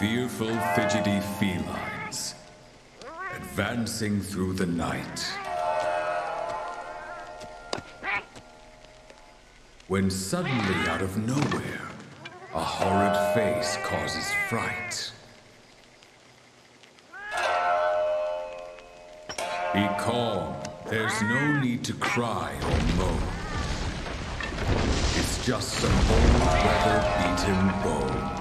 Fearful, fidgety felines, advancing through the night. When suddenly, out of nowhere, a horrid face causes fright. Be calm. There's no need to cry or moan. It's just some old weather-beaten bone.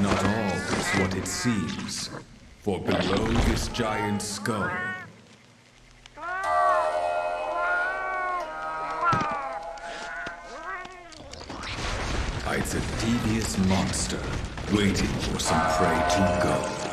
Not all is what it seems. For below this giant skull hides a devious monster waiting for some prey to go.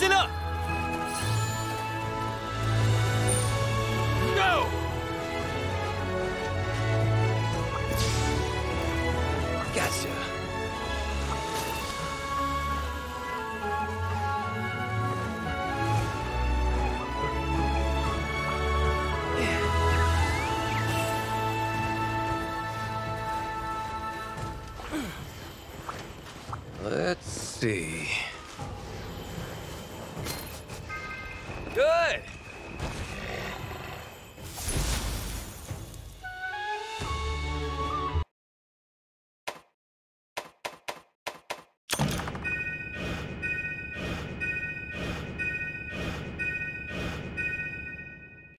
Listen up! No! Gotcha. Let's see. Good!